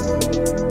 Peace.